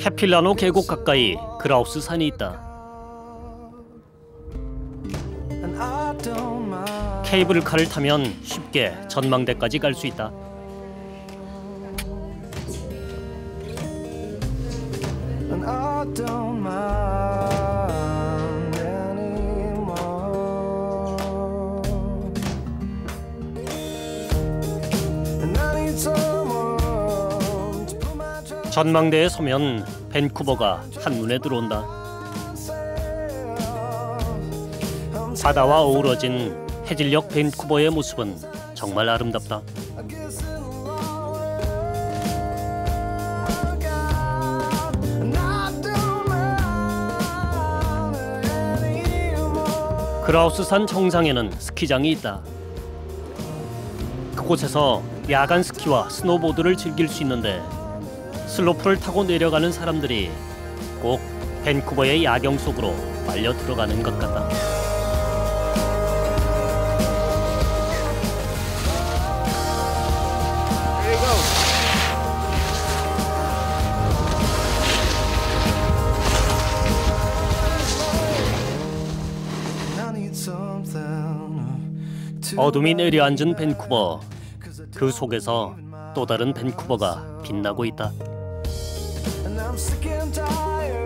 캐필라노 계곡 가까이 그라우스 산이 있다. 케이블카를 타면 쉽게 전망대까지 갈 수 있다. 전망대에 서면 밴쿠버가 한눈에 들어온다. 바다와 어우러진 해질녘 밴쿠버의 모습은 정말 아름답다. 그라우스산 정상에는 스키장이 있다. 그곳에서 야간 스키와 스노보드를 즐길 수 있는데 슬로프를 타고 내려가는 사람들이 꼭 밴쿠버의 야경 속으로 빨려 들어가는 것 같다. 어둠이 내려앉은 밴쿠버 그 속에서 또 다른 밴쿠버가 빛나고 있다. And I'm sick and tired